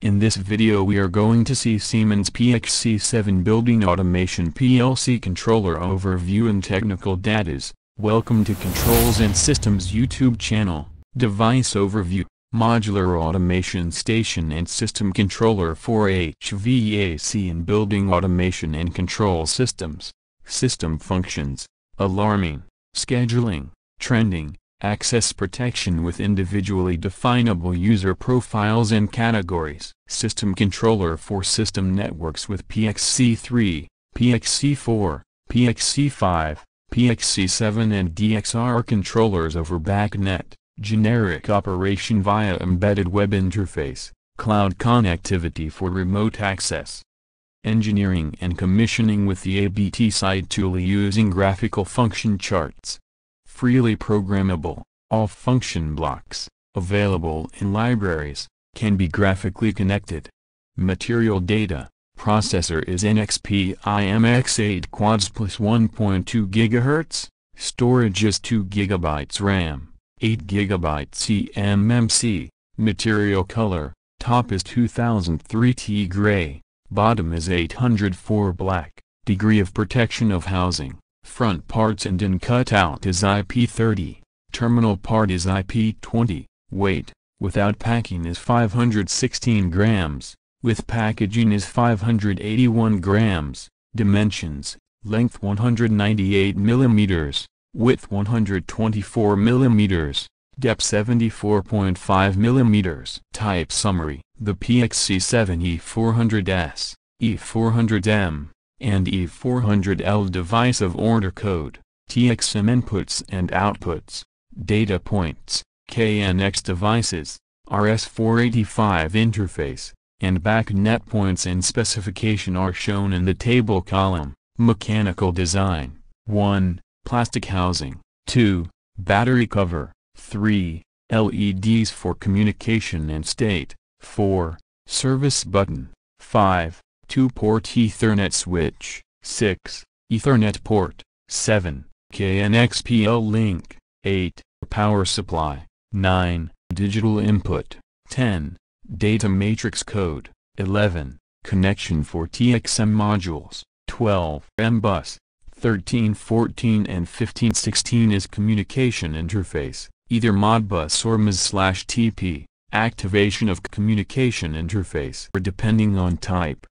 In this video we are going to see Siemens PXC7 Building Automation PLC Controller Overview and Technical Datas. Welcome to Controls and Systems YouTube channel, Device Overview, Modular Automation Station and System Controller for HVAC and Building Automation and Control Systems, System Functions, Alarming, Scheduling, Trending, Access protection with individually definable user profiles and categories. System controller for system networks with PXC3, PXC4, PXC5, PXC7 and DXR controllers over BACnet, generic operation via embedded web interface, cloud connectivity for remote access. Engineering and commissioning with the ABT Site tool using graphical function charts freely programmable, all function blocks, available in libraries, can be graphically connected. Material data, processor is NXP IMX8 quads plus 1.2 GHz, storage is 2 GB RAM, 8 GB eMMC, material color, top is 2003 T gray, bottom is 804 black, degree of protection of housing, Front parts and in cutout is IP30, terminal part is IP20, weight, without packing is 516 grams, with packaging is 581 grams, dimensions, length 198 millimeters, width 124 millimeters, depth 74.5 millimeters. Type summary, the PXC7 E400S, E400M, and E400L device of order code, TXM inputs and outputs, data points, KNX devices, RS485 interface, and BACnet points and specification are shown in the table column. Mechanical design 1. Plastic housing 2. Battery cover 3. LEDs for communication and state 4. Service button 5. 2-port Ethernet switch, 6, Ethernet port, 7, KNX PL-Link, 8, power supply, 9, digital input, 10, data matrix code, 11, connection for TXM modules, 12, M-bus, 13 14 and 15 16 is communication interface, either Modbus or MS/TP, activation of communication interface or depending on type.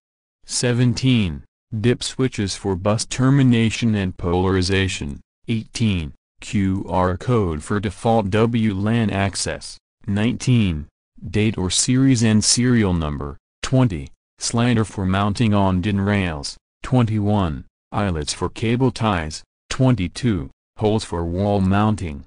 17. DIP switches for bus termination and polarization. 18. QR code for default WLAN access. 19. Date or series and serial number. 20. Slider for mounting on DIN rails. 21. Eyelets for cable ties. 22. Holes for wall mounting.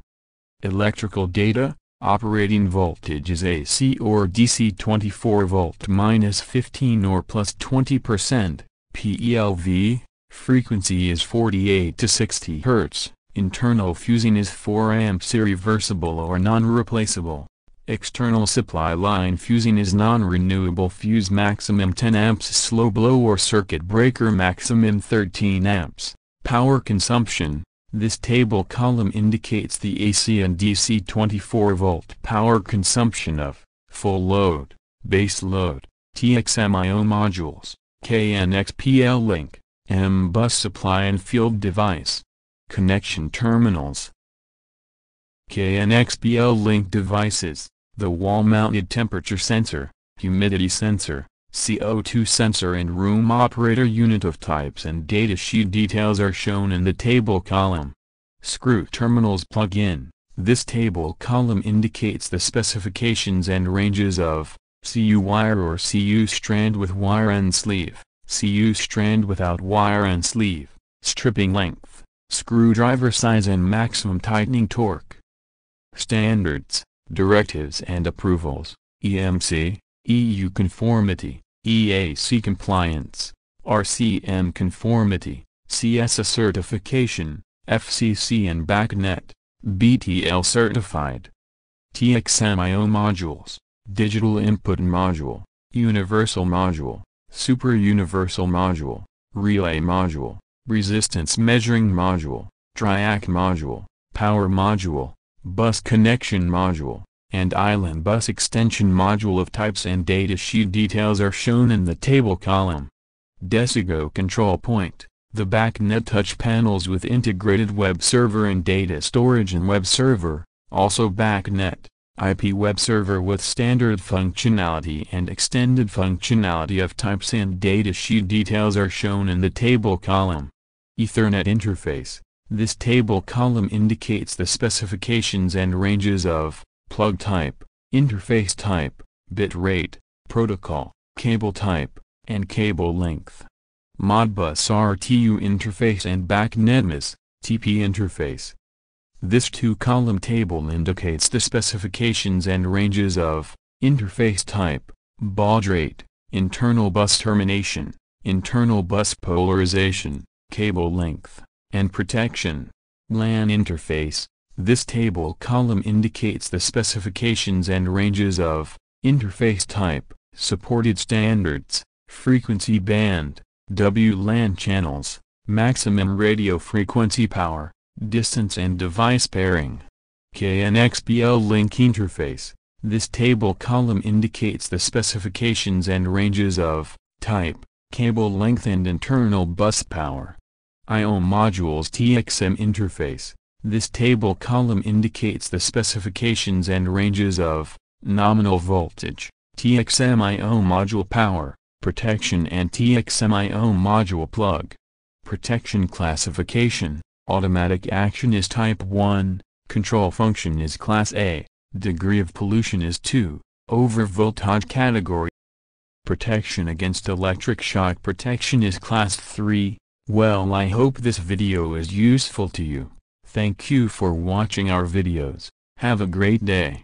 Electrical data, Operating voltage is AC or DC 24 volt minus 15 or plus 20%, PELV, frequency is 48 to 60 Hz, internal fusing is 4 amps irreversible or non-replaceable, external supply line fusing is non-renewable fuse maximum 10 amps slow blow or circuit breaker maximum 13 amps, power consumption, this table column indicates the AC and DC 24-volt power consumption of full load, base load, TXMIO modules, KNX PL-Link, M-bus supply and field device. Connection terminals. KNXPL link devices, the wall-mounted temperature sensor, humidity sensor, CO2 sensor and room operator unit of types and datasheet details are shown in the table column. Screw terminals plug in. This table column indicates the specifications and ranges of CU wire or CU strand with wire and sleeve, CU strand without wire and sleeve, stripping length, screwdriver size and maximum tightening torque. Standards, directives and approvals, EMC, EU conformity, EAC compliance, RCM conformity, CSA certification, FCC and BACnet, BTL certified. TXMIO modules, Digital Input Module, Universal Module, Super Universal Module, Relay Module, Resistance Measuring Module, TRIAC Module, Power Module, Bus Connection Module, and Island Bus Extension Module of types and datasheet details are shown in the table column. Desigo Control Point The BACnet touch panels with integrated web server and data storage and web server, also BACnet, IP web server with standard functionality and extended functionality of types and datasheet details are shown in the table column. Ethernet interface This table column indicates the specifications and ranges of plug type, interface type, bit rate, protocol, cable type, and cable length. Modbus RTU interface and BACnet TP interface. This two-column table indicates the specifications and ranges of interface type, baud rate, internal bus termination, internal bus polarization, cable length, and protection. LAN interface This table column indicates the specifications and ranges of interface type, supported standards, frequency band, WLAN channels, maximum radio frequency power, distance and device pairing. KNX PL-Link interface. This table column indicates the specifications and ranges of type, cable length and internal bus power. I.O. modules TXM interface. This table column indicates the specifications and ranges of nominal voltage, TXMIO module power, protection and TXMIO module plug. Protection classification, automatic action is type 1, control function is class A, degree of pollution is 2, overvoltage category. Protection against electric shock protection is class 3, well I hope this video is useful to you. Thank you for watching our videos. Have a great day.